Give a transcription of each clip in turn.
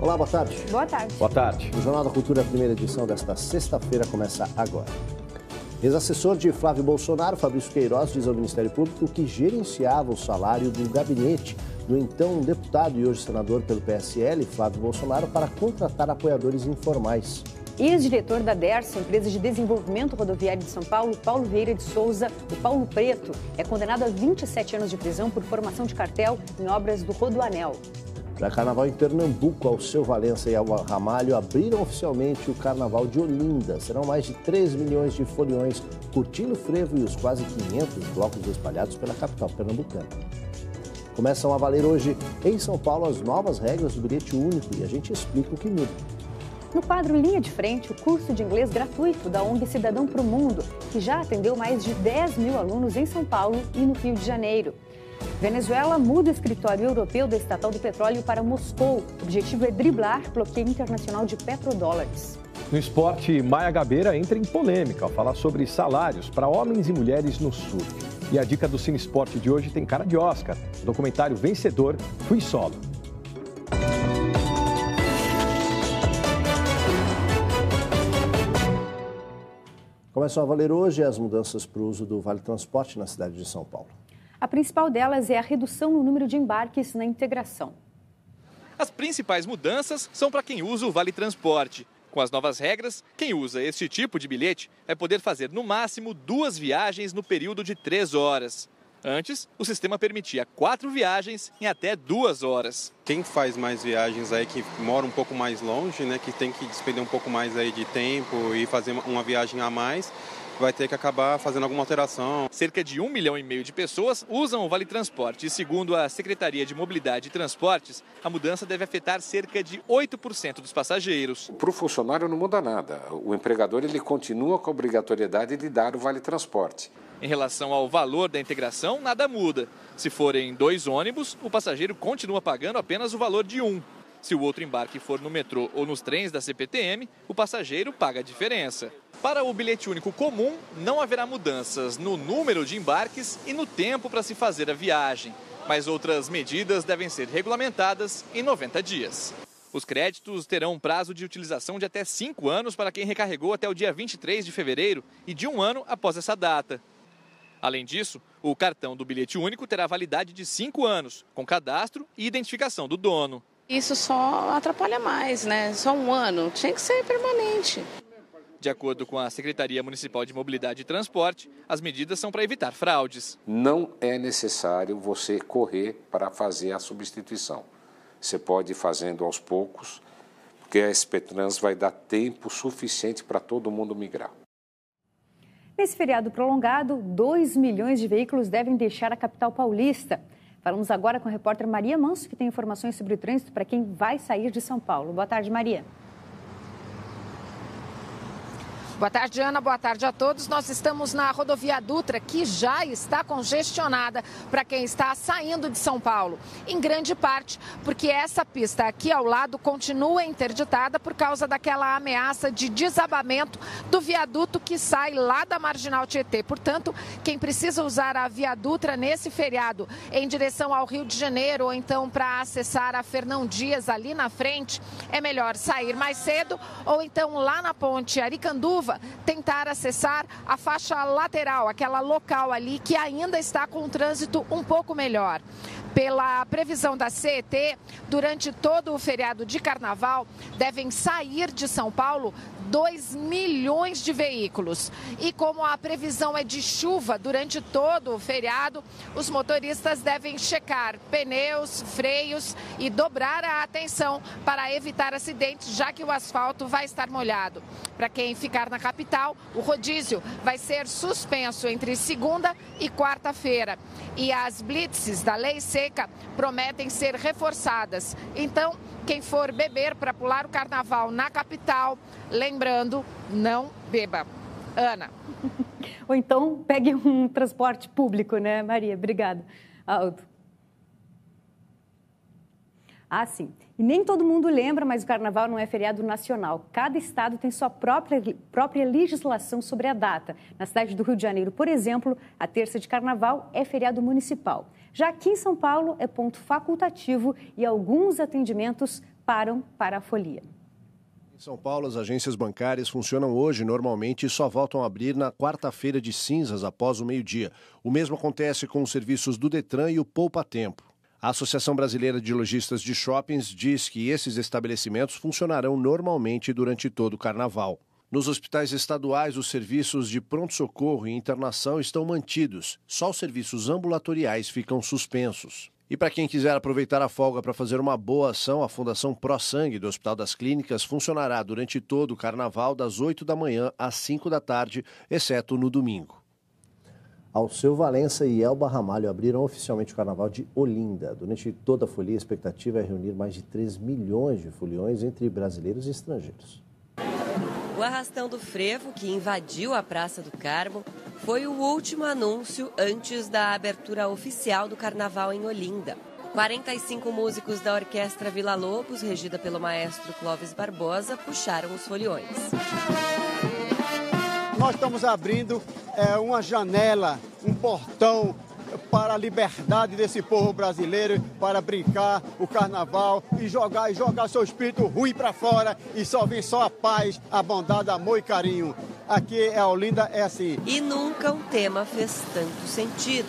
Olá, boa tarde. Boa tarde. Boa tarde. O Jornal da Cultura, a primeira edição desta sexta-feira, começa agora. Ex-assessor de Flávio Bolsonaro, Fabrício Queiroz, diz ao Ministério Público que gerenciava o salário do gabinete do então deputado e hoje senador pelo PSL, Flávio Bolsonaro, para contratar apoiadores informais. Ex-diretor da DERSA, empresa de desenvolvimento rodoviário de São Paulo, Paulo Vieira de Souza, o Paulo Preto, é condenado a 27 anos de prisão por formação de cartel em obras do Rodoanel. Para carnaval em Pernambuco, ao seu Valença e ao Ramalho abriram oficialmente o carnaval de Olinda. Serão mais de 3 milhões de foliões curtindo o frevo e os quase 500 blocos espalhados pela capital pernambucana. Começam a valer hoje em São Paulo as novas regras do bilhete único e a gente explica o que muda. No quadro Linha de Frente, o curso de inglês gratuito da ONG Cidadão para o Mundo, que já atendeu mais de 10 mil alunos em São Paulo e no Rio de Janeiro. Venezuela muda o escritório europeu da estatal do petróleo para Moscou. O objetivo é driblar bloqueio internacional de petrodólares. No esporte, Maia Gabeira entra em polêmica ao falar sobre salários para homens e mulheres no sul. E a dica do Cine Esporte de hoje tem cara de Oscar. O documentário vencedor Fui Solo. Começam a valer hoje as mudanças para o uso do Vale Transporte na cidade de São Paulo. A principal delas é a redução no número de embarques na integração. As principais mudanças são para quem usa o Vale Transporte. Com as novas regras, quem usa este tipo de bilhete vai poder fazer no máximo duas viagens no período de três horas. Antes, o sistema permitia quatro viagens em até duas horas. Quem faz mais viagens aí, que mora um pouco mais longe, né, que tem que despender um pouco mais aí de tempo e fazer uma viagem a mais, vai ter que acabar fazendo alguma alteração. Cerca de um milhão e meio de pessoas usam o Vale Transporte e, segundo a Secretaria de Mobilidade e Transportes, a mudança deve afetar cerca de 8% dos passageiros. Para o funcionário não muda nada. O empregador ele continua com a obrigatoriedade de dar o Vale Transporte. Em relação ao valor da integração, nada muda. Se forem dois ônibus, o passageiro continua pagando apenas o valor de um. Se o outro embarque for no metrô ou nos trens da CPTM, o passageiro paga a diferença. Para o bilhete único comum, não haverá mudanças no número de embarques e no tempo para se fazer a viagem, mas outras medidas devem ser regulamentadas em 90 dias. Os créditos terão um prazo de utilização de até 5 anos para quem recarregou até o dia 23 de fevereiro e de um ano após essa data. Além disso, o cartão do bilhete único terá validade de 5 anos, com cadastro e identificação do dono. Isso só atrapalha mais, né? Só um ano. Tinha que ser permanente. De acordo com a Secretaria Municipal de Mobilidade e Transporte, as medidas são para evitar fraudes. Não é necessário você correr para fazer a substituição. Você pode ir fazendo aos poucos, porque a SP Trans vai dar tempo suficiente para todo mundo migrar. Nesse feriado prolongado, 2 milhões de veículos devem deixar a capital paulista. Falamos agora com a repórter Maria Manso, que tem informações sobre o trânsito para quem vai sair de São Paulo. Boa tarde, Maria. Boa tarde, Ana. Boa tarde a todos. Nós estamos na rodovia Dutra, que já está congestionada para quem está saindo de São Paulo. Em grande parte porque essa pista aqui ao lado continua interditada por causa daquela ameaça de desabamento do viaduto que sai lá da Marginal Tietê. Portanto, quem precisa usar a Via Dutra nesse feriado em direção ao Rio de Janeiro ou então para acessar a Fernão Dias ali na frente, é melhor sair mais cedo ou então lá na ponte Aricanduva tentar acessar a faixa lateral, aquela local ali que ainda está com o trânsito um pouco melhor. Pela previsão da CET, durante todo o feriado de carnaval, devem sair de São Paulo 2 milhões de veículos. E como a previsão é de chuva durante todo o feriado, os motoristas devem checar pneus, freios e dobrar a atenção para evitar acidentes, já que o asfalto vai estar molhado. Para quem ficar na capital, o rodízio vai ser suspenso entre segunda e quarta-feira. E as blitzes da lei seca prometem ser reforçadas. Então, quem for beber para pular o carnaval na capital, lembrando, não beba. Ana. Ou então pegue um transporte público, né, Maria? Obrigada. Aldo. Ah, sim. E nem todo mundo lembra, mas o carnaval não é feriado nacional. Cada estado tem sua própria, própria legislação sobre a data. Na cidade do Rio de Janeiro, por exemplo, a terça de carnaval é feriado municipal. Já aqui em São Paulo, é ponto facultativo e alguns atendimentos param para a folia. Em São Paulo, as agências bancárias funcionam hoje normalmente e só voltam a abrir na quarta-feira de cinzas após o meio-dia. O mesmo acontece com os serviços do Detran e o Poupa Tempo. A Associação Brasileira de Lojistas de Shoppings diz que esses estabelecimentos funcionarão normalmente durante todo o carnaval. Nos hospitais estaduais, os serviços de pronto-socorro e internação estão mantidos, só os serviços ambulatoriais ficam suspensos. E para quem quiser aproveitar a folga para fazer uma boa ação, a Fundação Pro Sangue do Hospital das Clínicas funcionará durante todo o carnaval, das 8 da manhã às 5 da tarde, exceto no domingo. Alceu Valença e Elba Ramalho abriram oficialmente o carnaval de Olinda. Durante toda a folia, a expectativa é reunir mais de 3 milhões de foliões entre brasileiros e estrangeiros. O arrastão do frevo, que invadiu a Praça do Carmo, foi o último anúncio antes da abertura oficial do carnaval em Olinda. 45 músicos da Orquestra Vila Lobos, regida pelo maestro Clóvis Barbosa, puxaram os foliões. Nós estamos abrindo é, uma janela, um portão para a liberdade desse povo brasileiro, para brincar o carnaval e jogar e jogar seu espírito ruim para fora e só vem só a paz, a bondade, amor e carinho. Aqui é Olinda, é assim. E nunca um tema fez tanto sentido.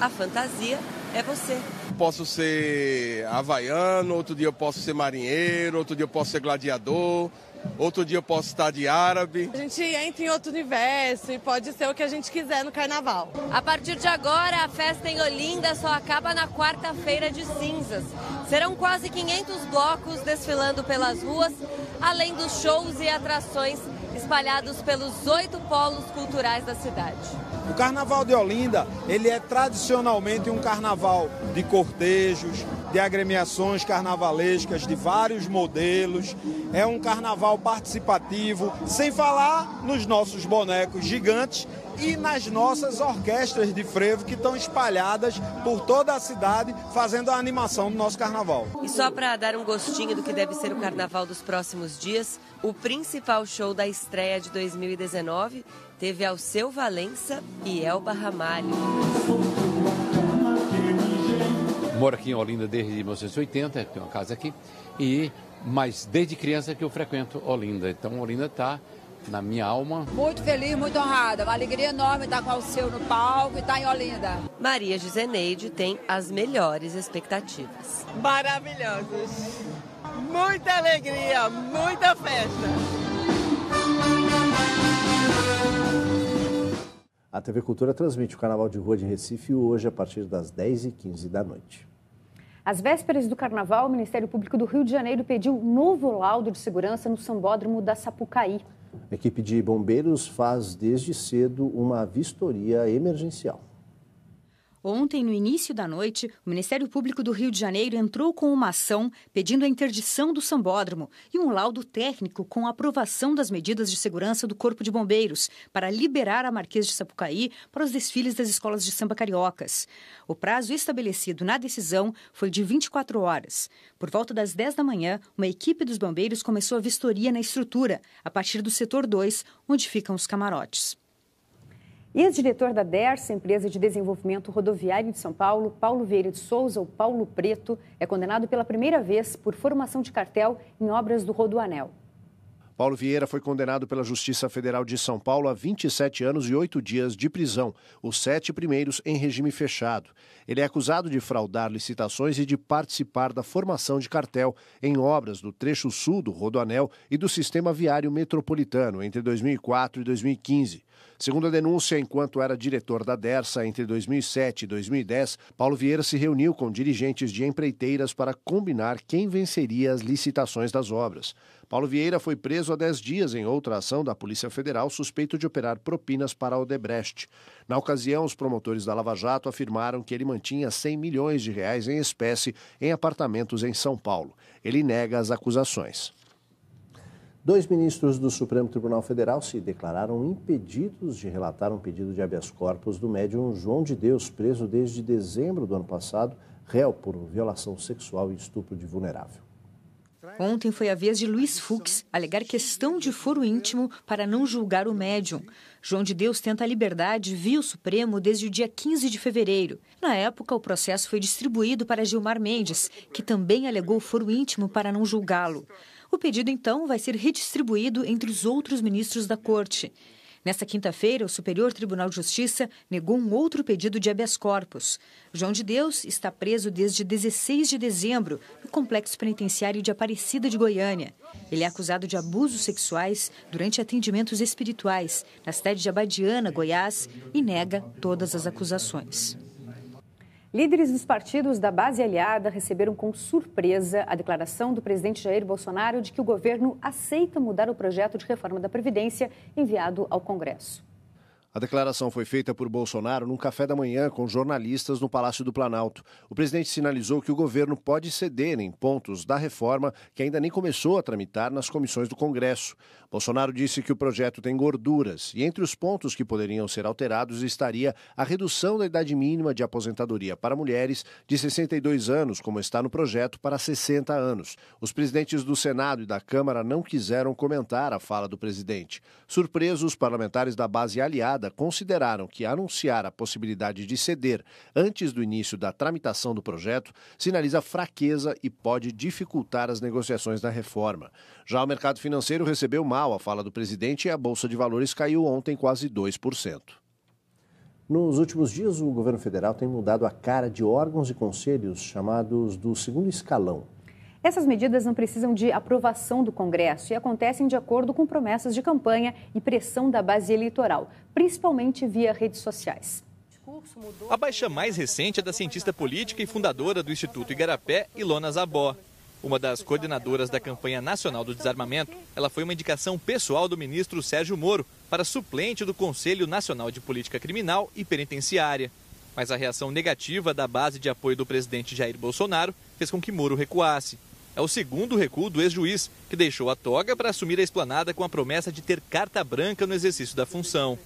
A fantasia é você. Posso ser havaiano, outro dia eu posso ser marinheiro, outro dia eu posso ser gladiador. Outro dia eu posso estar de árabe. A gente entra em outro universo e pode ser o que a gente quiser no carnaval. A partir de agora, a festa em Olinda só acaba na quarta-feira de cinzas. Serão quase 500 blocos desfilando pelas ruas, além dos shows e atrações espalhados pelos oito polos culturais da cidade. O Carnaval de Olinda, ele é tradicionalmente um carnaval de cortejos, de agremiações carnavalescas de vários modelos. É um carnaval participativo, sem falar nos nossos bonecos gigantes e nas nossas orquestras de frevo que estão espalhadas por toda a cidade fazendo a animação do nosso carnaval. E só para dar um gostinho do que deve ser o carnaval dos próximos dias, o principal show da estreia de 2019 teve Alceu Valença e Elba Ramalho. Moro aqui em Olinda desde 1980, tenho uma casa aqui, e mas desde criança que eu frequento Olinda. Então Olinda está na minha alma. Muito feliz, muito honrada. Uma alegria enorme estar com o seu no palco e estar em Olinda. Maria Giseneide tem as melhores expectativas. Maravilhosos. Muita alegria, muita festa. A TV Cultura transmite o Carnaval de Rua de Recife hoje a partir das 10h15 da noite. Às vésperas do Carnaval, o Ministério Público do Rio de Janeiro pediu novo laudo de segurança no sambódromo da Sapucaí. A equipe de bombeiros faz desde cedo uma vistoria emergencial. Ontem, no início da noite, o Ministério Público do Rio de Janeiro entrou com uma ação pedindo a interdição do sambódromo e um laudo técnico com aprovação das medidas de segurança do Corpo de Bombeiros para liberar a Marquês de Sapucaí para os desfiles das escolas de samba cariocas. O prazo estabelecido na decisão foi de 24 horas. Por volta das 10 da manhã, uma equipe dos bombeiros começou a vistoria na estrutura, a partir do setor 2, onde ficam os camarotes. Ex-diretor da DERSA, empresa de desenvolvimento rodoviário de São Paulo, Paulo Vieira de Souza, o Paulo Preto, é condenado pela primeira vez por formação de cartel em obras do Rodoanel. Paulo Vieira foi condenado pela Justiça Federal de São Paulo a 27 anos e 8 dias de prisão, os sete primeiros em regime fechado. Ele é acusado de fraudar licitações e de participar da formação de cartel em obras do trecho sul do Rodoanel e do sistema viário metropolitano entre 2004 e 2015. Segundo a denúncia, enquanto era diretor da DERSA entre 2007 e 2010, Paulo Vieira se reuniu com dirigentes de empreiteiras para combinar quem venceria as licitações das obras. Paulo Vieira foi preso há 10 dias em outra ação da Polícia Federal suspeito de operar propinas para Odebrecht. Na ocasião, os promotores da Lava Jato afirmaram que ele mantinha 100 milhões de reais em espécie em apartamentos em São Paulo. Ele nega as acusações. Dois ministros do Supremo Tribunal Federal se declararam impedidos de relatar um pedido de habeas corpus do médium João de Deus, preso desde dezembro do ano passado, réu por violação sexual e estupro de vulnerável. Ontem foi a vez de Luiz Fux alegar questão de foro íntimo para não julgar o médium. João de Deus tenta a liberdade via o Supremo desde o dia 15 de fevereiro. Na época, o processo foi distribuído para Gilmar Mendes, que também alegou foro íntimo para não julgá-lo. O pedido, então, vai ser redistribuído entre os outros ministros da Corte. Nesta quinta-feira, o Superior Tribunal de Justiça negou um outro pedido de habeas corpus. João de Deus está preso desde 16 de dezembro no complexo penitenciário de Aparecida de Goiânia. Ele é acusado de abusos sexuais durante atendimentos espirituais na cidade de Abadiana, Goiás, e nega todas as acusações. Líderes dos partidos da base aliada receberam com surpresa a declaração do presidente Jair Bolsonaro de que o governo aceita mudar o projeto de reforma da Previdência enviado ao Congresso. A declaração foi feita por Bolsonaro num café da manhã com jornalistas no Palácio do Planalto. O presidente sinalizou que o governo pode ceder em pontos da reforma que ainda nem começou a tramitar nas comissões do Congresso. Bolsonaro disse que o projeto tem gorduras e entre os pontos que poderiam ser alterados estaria a redução da idade mínima de aposentadoria para mulheres de 62 anos, como está no projeto, para 60 anos. Os presidentes do Senado e da Câmara não quiseram comentar a fala do presidente. Surpresos, os parlamentares da base aliada consideraram que anunciar a possibilidade de ceder antes do início da tramitação do projeto sinaliza fraqueza e pode dificultar as negociações da reforma. Já o mercado financeiro recebeu mal a fala do presidente e a Bolsa de Valores caiu ontem quase 2%. Nos últimos dias, o governo federal tem mudado a cara de órgãos e conselhos chamados do segundo escalão. Essas medidas não precisam de aprovação do Congresso e acontecem de acordo com promessas de campanha e pressão da base eleitoral, principalmente via redes sociais. A baixa mais recente é da cientista política e fundadora do Instituto Igarapé, Ilona Zabó. Uma das coordenadoras da campanha nacional do desarmamento, ela foi uma indicação pessoal do ministro Sérgio Moro para suplente do Conselho Nacional de Política Criminal e Penitenciária. Mas a reação negativa da base de apoio do presidente Jair Bolsonaro fez com que Moro recuasse. É o segundo recuo do ex-juiz, que deixou a toga para assumir a esplanada com a promessa de ter carta branca no exercício da função.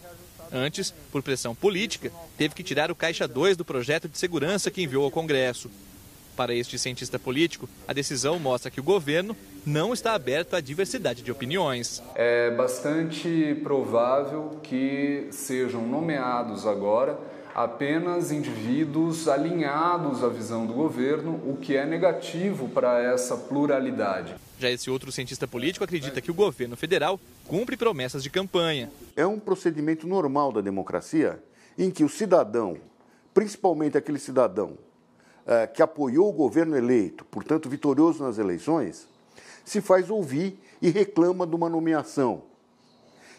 Antes, por pressão política, teve que tirar o caixa 2 do projeto de segurança que enviou ao Congresso. Para este cientista político, a decisão mostra que o governo não está aberto à diversidade de opiniões. É bastante provável que sejam nomeados agora apenas indivíduos alinhados à visão do governo, o que é negativo para essa pluralidade. Já esse outro cientista político acredita que o governo federal cumpre promessas de campanha. É um procedimento normal da democracia em que o cidadão, principalmente aquele cidadão é, que apoiou o governo eleito, portanto vitorioso nas eleições, se faz ouvir e reclama de uma nomeação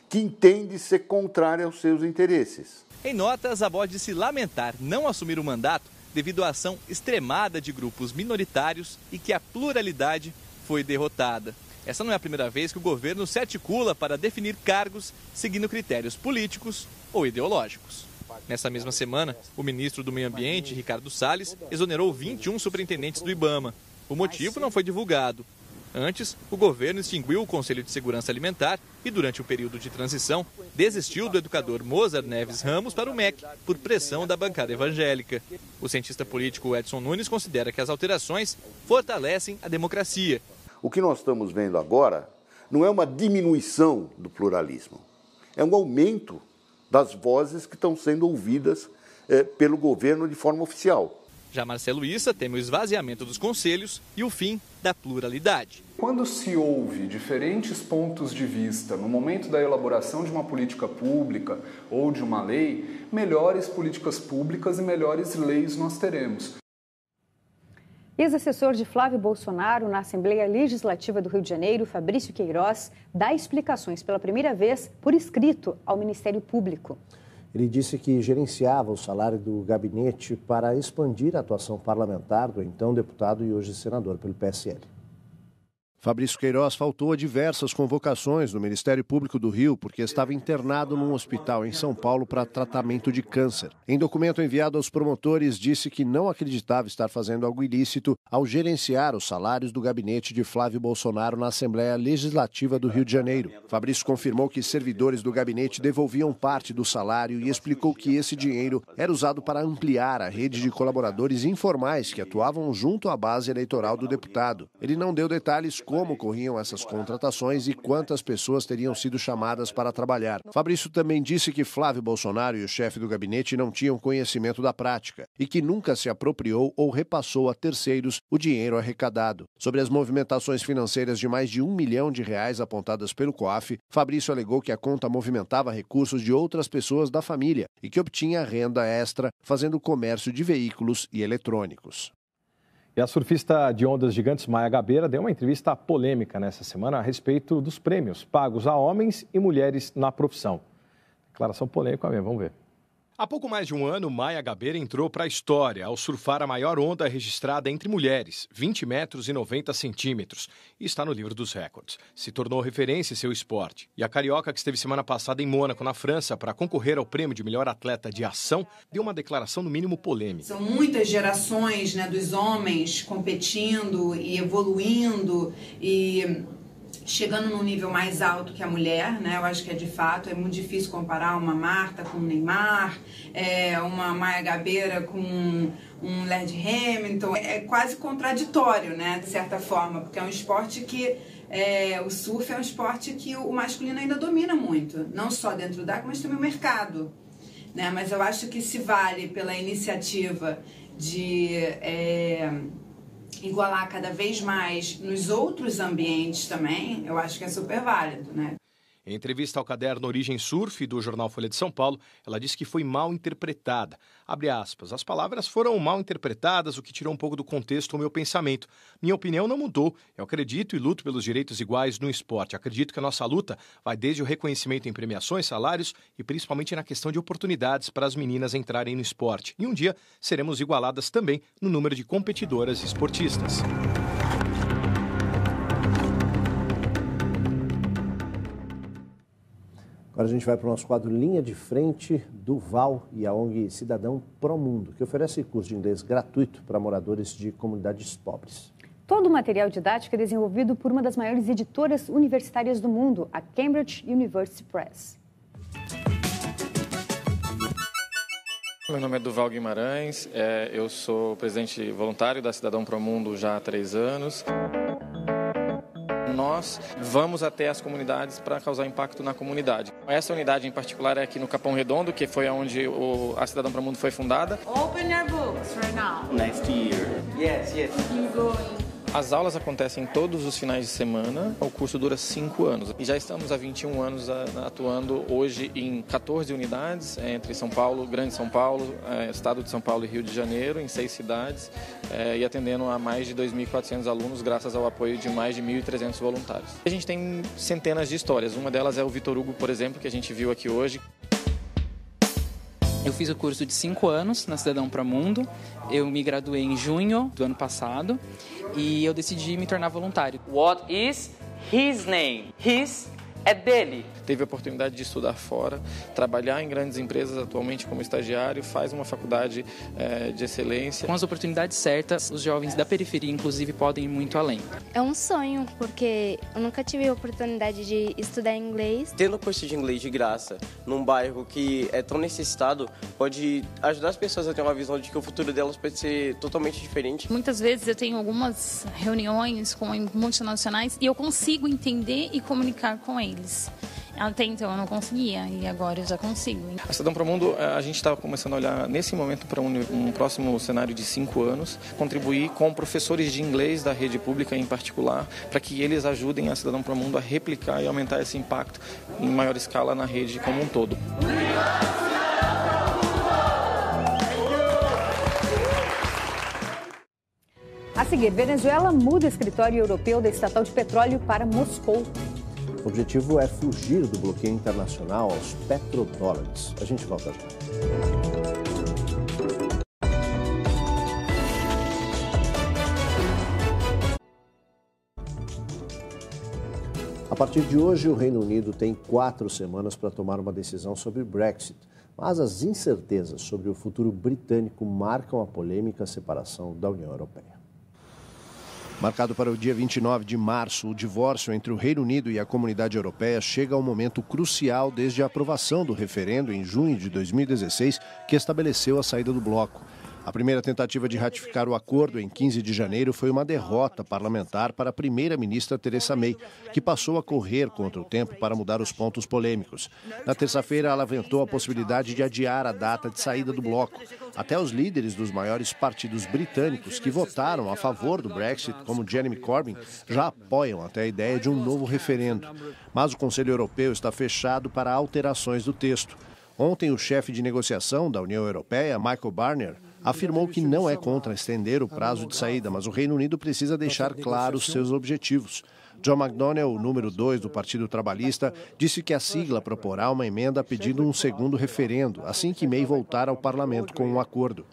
que entende ser contrária aos seus interesses. Em nota, Zabó disse lamentar não assumir o mandato devido à ação extremada de grupos minoritários e que a pluralidade foi derrotada. Essa não é a primeira vez que o governo se articula para definir cargos seguindo critérios políticos ou ideológicos. Nessa mesma semana, o ministro do Meio Ambiente, Ricardo Salles, exonerou 21 superintendentes do IBAMA. O motivo não foi divulgado. Antes, o governo extinguiu o Conselho de Segurança Alimentar e, durante o período de transição, desistiu do educador Mozart Neves Ramos para o MEC, por pressão da bancada evangélica. O cientista político Edson Nunes considera que as alterações fortalecem a democracia. O que nós estamos vendo agora não é uma diminuição do pluralismo, é um aumento das vozes que estão sendo ouvidas eh, pelo governo de forma oficial. Já Marcelo Issa teme o esvaziamento dos conselhos e o fim da pluralidade. Quando se ouve diferentes pontos de vista no momento da elaboração de uma política pública ou de uma lei, melhores políticas públicas e melhores leis nós teremos. Ex-assessor de Flávio Bolsonaro na Assembleia Legislativa do Rio de Janeiro, Fabrício Queiroz, dá explicações pela primeira vez por escrito ao Ministério Público. Ele disse que gerenciava o salário do gabinete para expandir a atuação parlamentar do então deputado e hoje senador pelo PSL. Fabrício Queiroz faltou a diversas convocações no Ministério Público do Rio porque estava internado num hospital em São Paulo para tratamento de câncer. Em documento enviado aos promotores, disse que não acreditava estar fazendo algo ilícito ao gerenciar os salários do gabinete de Flávio Bolsonaro na Assembleia Legislativa do Rio de Janeiro. Fabrício confirmou que servidores do gabinete devolviam parte do salário e explicou que esse dinheiro era usado para ampliar a rede de colaboradores informais que atuavam junto à base eleitoral do deputado. Ele não deu detalhes como corriam essas contratações e quantas pessoas teriam sido chamadas para trabalhar. Fabrício também disse que Flávio Bolsonaro e o chefe do gabinete não tinham conhecimento da prática e que nunca se apropriou ou repassou a terceiros o dinheiro arrecadado. Sobre as movimentações financeiras de mais de um milhão de reais apontadas pelo COAF, Fabrício alegou que a conta movimentava recursos de outras pessoas da família e que obtinha renda extra fazendo comércio de veículos e eletrônicos. E a surfista de ondas gigantes Maia Gabeira deu uma entrevista polêmica nessa semana a respeito dos prêmios pagos a homens e mulheres na profissão. Declaração polêmica mesmo, vamos ver. Há pouco mais de um ano, Maia Gabeira entrou para a história ao surfar a maior onda registrada entre mulheres, 20 metros e 90 centímetros, e está no livro dos recordes. Se tornou referência em seu esporte. E a carioca, que esteve semana passada em Mônaco, na França, para concorrer ao prêmio de melhor atleta de ação, deu uma declaração no mínimo polêmica. São muitas gerações né, dos homens competindo e evoluindo e chegando num nível mais alto que a mulher, né? Eu acho que é de fato, é muito difícil comparar uma Marta com o Neymar, é, uma Maia Gabeira com um Led Hamilton. É quase contraditório, né? De certa forma, porque é um esporte que é, o surf é um esporte que o masculino ainda domina muito, não só dentro da água, mas também o mercado. Né? Mas eu acho que se vale pela iniciativa de é, igualar cada vez mais nos outros ambientes também, eu acho que é super válido, né? Em entrevista ao caderno Origem Surf do jornal Folha de São Paulo, ela disse que foi mal interpretada. Abre aspas. As palavras foram mal interpretadas, o que tirou um pouco do contexto o meu pensamento. Minha opinião não mudou. Eu acredito e luto pelos direitos iguais no esporte. Acredito que a nossa luta vai desde o reconhecimento em premiações, salários e principalmente na questão de oportunidades para as meninas entrarem no esporte. E um dia seremos igualadas também no número de competidoras esportistas. Agora a gente vai para o nosso quadro Linha de Frente do VAL e a ONG Cidadão Promundo, que oferece curso de inglês gratuito para moradores de comunidades pobres. Todo o material didático é desenvolvido por uma das maiores editoras universitárias do mundo, a Cambridge University Press. Meu nome é Duval Guimarães, é, eu sou presidente voluntário da Cidadão Promundo já há três anos nós vamos até as comunidades para causar impacto na comunidade. Essa unidade em particular é aqui no Capão Redondo, que foi onde o, a Cidadão para o Mundo foi fundada. Open your books right now. Next year. Yes, yes. Keep going. As aulas acontecem todos os finais de semana, o curso dura cinco anos. E já estamos há 21 anos atuando hoje em 14 unidades, entre São Paulo, Grande São Paulo, é, Estado de São Paulo e Rio de Janeiro, em seis cidades, é, e atendendo a mais de 2.400 alunos, graças ao apoio de mais de 1.300 voluntários. A gente tem centenas de histórias, uma delas é o Vitor Hugo, por exemplo, que a gente viu aqui hoje. Eu fiz o curso de cinco anos na Cidadão para Mundo. Eu me graduei em junho do ano passado e eu decidi me tornar voluntário. What is his name? His é dele. Teve a oportunidade de estudar fora, trabalhar em grandes empresas atualmente como estagiário, faz uma faculdade é, de excelência. Com as oportunidades certas, os jovens da periferia, inclusive, podem ir muito além. É um sonho, porque eu nunca tive a oportunidade de estudar inglês. Tendo curso de inglês de graça, num bairro que é tão necessitado, pode ajudar as pessoas a ter uma visão de que o futuro delas pode ser totalmente diferente. Muitas vezes eu tenho algumas reuniões com multinacionais e eu consigo entender e comunicar com eles eles. Até então eu não conseguia e agora eu já consigo. A Cidadão para o Mundo, eh, a gente está começando a olhar nesse momento para um, um, próximo cenário de cinco anos, contribuir com professores de inglês da rede pública em particular, para que eles ajudem a Cidadão para o Mundo a replicar e aumentar esse impacto em maior escala na rede como um todo. A seguir, Venezuela muda o escritório europeu da estatal de petróleo para Moscou. O objetivo é fugir do bloqueio internacional aos petrodólares. A gente volta já. A partir de hoje, o Reino Unido tem quatro semanas para tomar uma decisão sobre Brexit, mas as incertezas sobre o futuro britânico marcam a polêmica separação da União Europeia. Marcado para o dia 29 de março, o divórcio entre o Reino Unido e a comunidade europeia chega a um momento crucial desde a aprovação do referendo em junho de 2016, que estabeleceu a saída do bloco. A primeira tentativa de ratificar o acordo em 15 de janeiro foi uma derrota parlamentar para a primeira-ministra Theresa May, que passou a correr contra o tempo para mudar os pontos polêmicos. Na terça-feira, ela aventou a possibilidade de adiar a data de saída do bloco. Até os líderes dos maiores partidos britânicos que votaram a favor do Brexit, como Jeremy Corbyn, já apoiam até a ideia de um novo referendo. Mas o Conselho Europeu está fechado para alterações do texto. Ontem, o chefe de negociação da União Europeia, Michael Barnier, afirmou que não é contra estender o prazo de saída, mas o Reino Unido precisa deixar claros seus objetivos. John McDonnell, número 2 do Partido Trabalhista, disse que a sigla proporá uma emenda pedindo um segundo referendo, assim que May voltar ao parlamento com um acordo.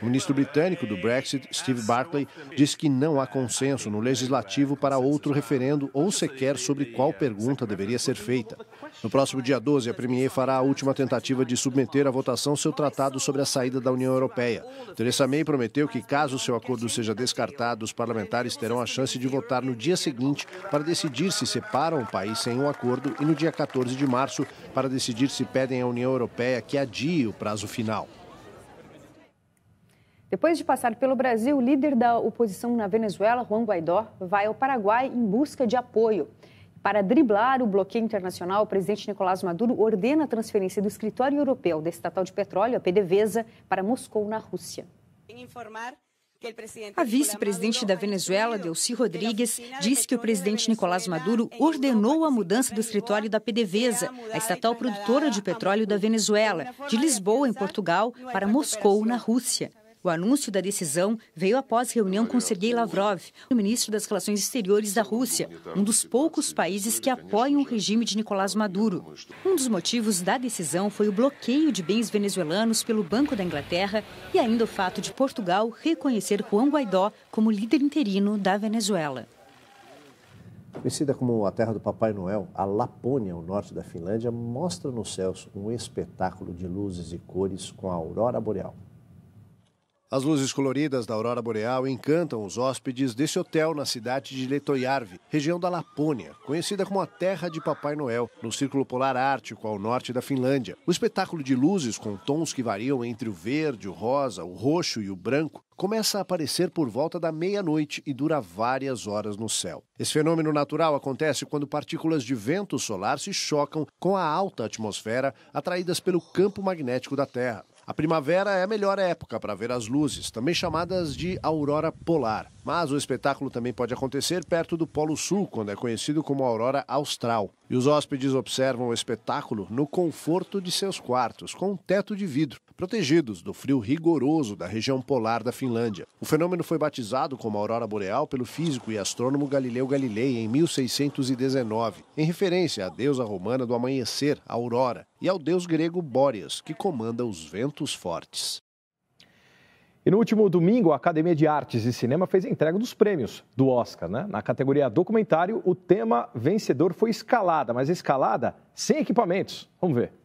O ministro britânico do Brexit, Steve Barclay, disse que não há consenso no legislativo para outro referendo ou sequer sobre qual pergunta deveria ser feita. No próximo dia 12, a Premier fará a última tentativa de submeter à votação seu tratado sobre a saída da União Europeia. Theresa May prometeu que, caso seu acordo seja descartado, os parlamentares terão a chance de votar no dia seguinte para decidir se separam o país sem um acordo e no dia 14 de março para decidir se pedem à União Europeia que adie o prazo final. Depois de passar pelo Brasil, o líder da oposição na Venezuela, Juan Guaidó, vai ao Paraguai em busca de apoio. Para driblar o bloqueio internacional, o presidente Nicolás Maduro ordena a transferência do escritório europeu da estatal de petróleo, a PDVSA, para Moscou, na Rússia. A vice-presidente da Venezuela, Delcy Rodrigues, disse que o presidente Nicolás Maduro ordenou a mudança do escritório da PDVSA, a estatal produtora de petróleo da Venezuela, de Lisboa, em Portugal, para Moscou, na Rússia. O anúncio da decisão veio após reunião com Sergei Lavrov, o ministro das Relações Exteriores da Rússia, um dos poucos países que apoiam o regime de Nicolás Maduro. Um dos motivos da decisão foi o bloqueio de bens venezuelanos pelo Banco da Inglaterra e ainda o fato de Portugal reconhecer Juan Guaidó como líder interino da Venezuela. Conhecida como a terra do Papai Noel, a Lapônia, o norte da Finlândia, mostra nos céus um espetáculo de luzes e cores com a aurora boreal. As luzes coloridas da aurora boreal encantam os hóspedes desse hotel na cidade de Letojarvi, região da Lapônia, conhecida como a Terra de Papai Noel, no Círculo Polar Ártico ao norte da Finlândia. O espetáculo de luzes com tons que variam entre o verde, o rosa, o roxo e o branco começa a aparecer por volta da meia-noite e dura várias horas no céu. Esse fenômeno natural acontece quando partículas de vento solar se chocam com a alta atmosfera atraídas pelo campo magnético da Terra. A primavera é a melhor época para ver as luzes, também chamadas de aurora polar. Mas o espetáculo também pode acontecer perto do Polo Sul, quando é conhecido como aurora austral. E os hóspedes observam o espetáculo no conforto de seus quartos, com um teto de vidro, protegidos do frio rigoroso da região polar da Finlândia. O fenômeno foi batizado como aurora boreal pelo físico e astrônomo Galileu Galilei em 1619, em referência à deusa romana do amanhecer, Aurora, e ao deus grego Bóreas, que comanda os ventos fortes. E no último domingo, a Academia de Artes e Cinema fez a entrega dos prêmios do Oscar. Né? Na categoria documentário, o tema vencedor foi escalada, mas escalada sem equipamentos. Vamos ver.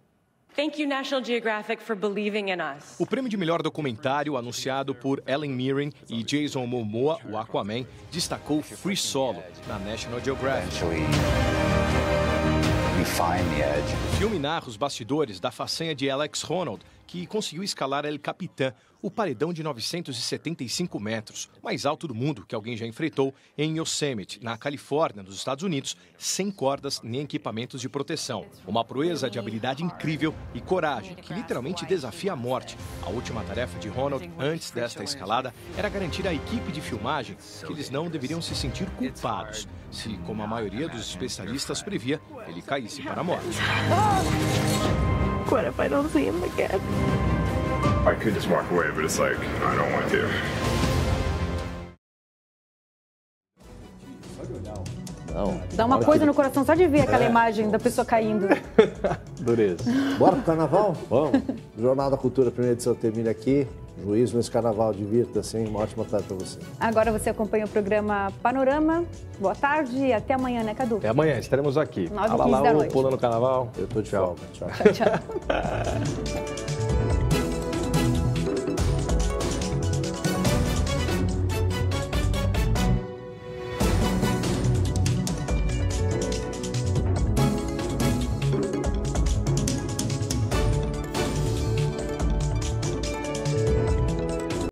Thank you, National Geographic, for believing in us. O prêmio de melhor documentário, anunciado por Ellen Mirren e Jason Momoa, o Aquaman, destacou Free Solo, na National Geographic. O filme narra os bastidores da façanha de Alex Honnold, que conseguiu escalar El Capitan, o paredão de 975 metros, mais alto do mundo que alguém já enfrentou, em Yosemite, na Califórnia, nos Estados Unidos, sem cordas nem equipamentos de proteção. Uma proeza de habilidade incrível e coragem, que literalmente desafia a morte. A última tarefa de Ronald, antes desta escalada, era garantir à equipe de filmagem que eles não deveriam se sentir culpados, se, como a maioria dos especialistas previa, ele caísse para a morte. What if I don't see him again? I could just walk away, but it's like, I don't want to. Não. Dá uma coisa no coração só de ver aquela É. imagem da pessoa caindo. Dureza. Bora pro carnaval? Vamos. Jornal da Cultura, primeira edição termina aqui. Juízo nesse carnaval, divirta-se? Uma ótima tarde para você. Agora você acompanha o programa Panorama. Boa tarde e até amanhã, né, Cadu? Até amanhã, estaremos aqui. Nove e Alá, quinze lá, da noite. Pula no Carnaval. Eu tô de Tchau. folga. Tchau. Tchau, tchau.